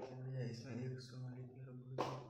इसमें एक सौ